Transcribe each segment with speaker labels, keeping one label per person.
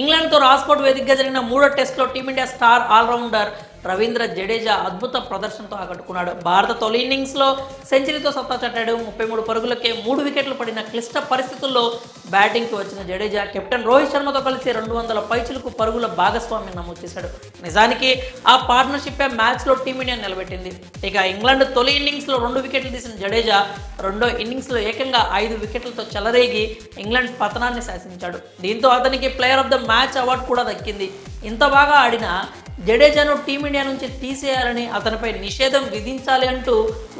Speaker 1: ఇంగ్లాండ్తో రాస్కోట్ వేదికగా జరిగిన మూడో టెస్ట్లో Team India star allrounder Ravindra Jadeja అద్భుత ప్రదర్శనతో ఆకట్టుకున్నాడు. భారత తొలి ఇన్నింగ్స్లో సెంచరీతో సత్తా చాటాడు. ముప్పై మూడు పరుగులకే మూడు వికెట్లు పడిన క్లిష్ట పరిస్థితుల్లో బ్యాటింగ్కి వచ్చిన జడేజా కెప్టెన్ రోహిత్ శర్మతో కలిసి రెండు వందల పైచులకు పరుగుల భాగస్వామ్యం నమోదు చేశాడు. నిజానికి ఆ పార్ట్నర్షిప్ మ్యాచ్లో టీమిండియా నిలబెట్టింది. ఇక ఇంగ్లాండ్ తొలి ఇన్నింగ్స్లో రెండు వికెట్లు తీసిన జడేజా రెండో ఇన్నింగ్స్లో ఏకంగా ఐదు వికెట్లతో చెలరేగి ఇంగ్లాండ్ పతనాన్ని శాసించాడు. దీంతో అతనికి player of the match award కూడా దక్కింది. ఇంత బాగా ఆడిన జడేజాను టీమిండియా నుంచి తీసేయాలని అతనిపై నిషేధం విధించాలి అంటూ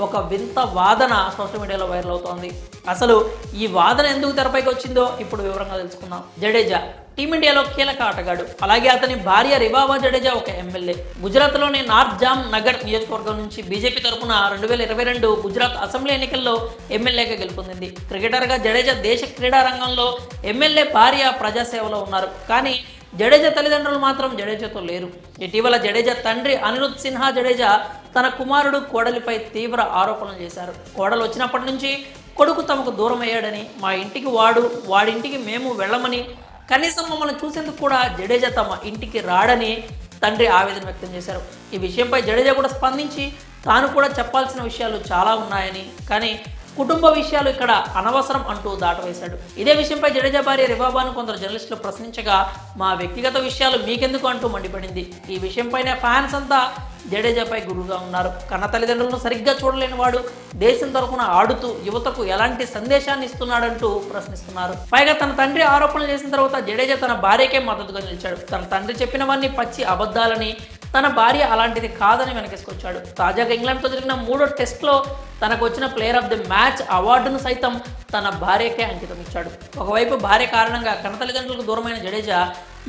Speaker 1: ఒక వింత వాదన సోషల్ మీడియాలో వైరల్ అవుతోంది. అసలు ఈ వాదన ఎందుకు తెరపైకి వచ్చిందో ఇప్పుడు వివరంగా తెలుసుకుందాం. జడేజా టీమిండియాలో కీలక ఆటగాడు. అలాగే అతని భార్య రివాబా జడేజా ఒక ఎమ్మెల్యే. గుజరాత్లోని నార్త్ జామ్ నగర్ నియోజకవర్గం నుంచి బీజేపీ తరఫున రెండు వేల ఇరవై రెండు గుజరాత్ అసెంబ్లీ ఎన్నికల్లో ఎమ్మెల్యేగా గెలుపొందింది. క్రికెటర్గా జడేజా దేశ క్రీడా రంగంలో ఎమ్మెల్యే భార్య ప్రజాసేవలో ఉన్నారు. కానీ జడేజా తల్లిదండ్రులు మాత్రం జడేజాతో లేరు. ఇటీవల జడేజా తండ్రి అనిరుద్ సిన్హా జడేజా తన కుమారుడు కోడలిపై తీవ్ర ఆరోపణలు చేశారు. కోడలు వచ్చినప్పటి నుంచి కొడుకు తమకు దూరం అయ్యాడని మా ఇంటికి వాడు వాడింటికి మేము వెళ్ళమని కనీసం మమ్మల్ని చూసేందుకు కూడా జడేజా తమ ఇంటికి రాడని తండ్రి ఆవేదన వ్యక్తం చేశారు. ఈ విషయంపై జడేజా కూడా స్పందించి తాను కూడా చెప్పాల్సిన విషయాలు చాలా ఉన్నాయని కానీ కుటుంబ విషయాలు ఇక్కడ అనవసరం అంటూ దాటవేశాడు. ఇదే విషయంపై జడేజా భార్య రిబాబాను కొందరు జర్నలిస్టులు ప్రశ్నించగా మా వ్యక్తిగత విషయాలు మీకెందుకు? అంటూ మండిపడింది. ఈ విషయంపైనే ఫ్యాన్స్ అంతా జడేజాపై గురువుగా ఉన్నారు. కన్న తల్లిదండ్రులను సరిగ్గా చూడలేని వాడు దేశం తరఫున ఆడుతూ యువతకు ఎలాంటి సందేశాన్ని ఇస్తున్నాడంటూ ప్రశ్నిస్తున్నారు. పైగా తన తండ్రి ఆరోపణలు చేసిన తర్వాత జడేజా తన భార్యకే మద్దతుగా నిలిచాడు. తన తండ్రి చెప్పినవన్నీ పచ్చి అబద్ధాలని తన భార్య అలాంటిది కాదని వెనకేసుకొచ్చాడు. తాజాగా ఇంగ్లాండ్తో జరిగిన మూడో టెస్ట్లో తనకు వచ్చిన ప్లేయర్ ఆఫ్ ది మ్యాచ్ అవార్డును సైతం తన భార్యకే అంకితం ఇచ్చాడు. ఒకవైపు భార్య కారణంగా కన్న తల్లిదండ్రులకు దూరమైన జడేజా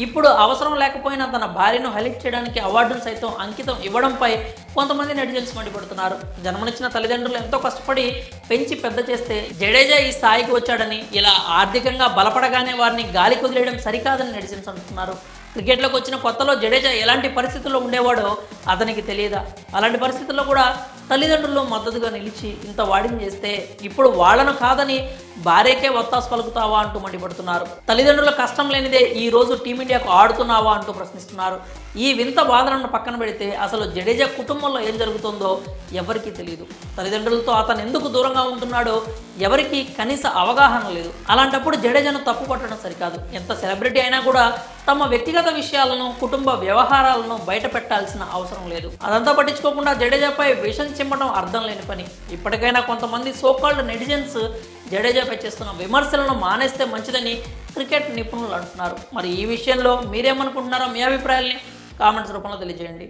Speaker 1: ఇప్పుడు అవసరం లేకపోయినా తన భార్యను హైలైట్ చేయడానికి అవార్డును సైతం అంకితం ఇవ్వడంపై కొంతమంది నెటిజన్స్ మండిపడుతున్నారు. జన్మనిచ్చిన తల్లిదండ్రులు ఎంతో కష్టపడి పెంచి పెద్ద చేస్తే జడేజా ఈ స్థాయికి వచ్చాడని ఇలా ఆర్థికంగా బలపడగానే వారిని గాలి కుదిలేయడం సరికాదని నెటిజన్స్ అంటున్నారు. క్రికెట్లోకి వచ్చిన కొత్తలో జడేజా ఎలాంటి పరిస్థితుల్లో ఉండేవాడో అతనికి తెలియదా? అలాంటి పరిస్థితుల్లో కూడా తల్లిదండ్రులు మద్దతుగా నిలిచి ఇంత వాడిని చేస్తే ఇప్పుడు వాళ్ళను కాదని భార్యకే ఒత్తాసు పలుకుతావా అంటూ మండిపడుతున్నారు. తల్లిదండ్రుల కష్టం లేనిదే ఈ రోజు టీమిండియాకు ఆడుతున్నావా అంటూ ప్రశ్నిస్తున్నారు. ఈ వింత వాదనను పక్కన పెడితే అసలు జడేజా కుటుంబంలో ఏం జరుగుతుందో ఎవరికీ తెలియదు తల్లిదండ్రులతో అతను ఎందుకు దూరంగా ఉంటున్నాడో ఎవరికి కనీస అవగాహన లేదు. అలాంటప్పుడు జడేజాను తప్పు పట్టడం సరికాదు. ఎంత సెలబ్రిటీ అయినా కూడా తమ వ్యక్తిగత విషయాలను కుటుంబ వ్యవహారాలను బయట పెట్టాల్సిన అవసరం లేదు. అదంతా పట్టించుకోకుండా జడేజాపై విషం చిమ్మడం అర్థం లేని పని. ఇప్పటికైనా కొంతమంది సోకాల్డ్ నెటిజన్స్ జడేజా బీజేపీ చేస్తున్న విమర్శలను మానేస్తే మంచిదని క్రికెట్ నిపుణులు అంటున్నారు. మరి ఈ విషయంలో మీరేమనుకుంటున్నారో మీ అభిప్రాయాల్ని కామెంట్స్ రూపంలో తెలియజేయండి.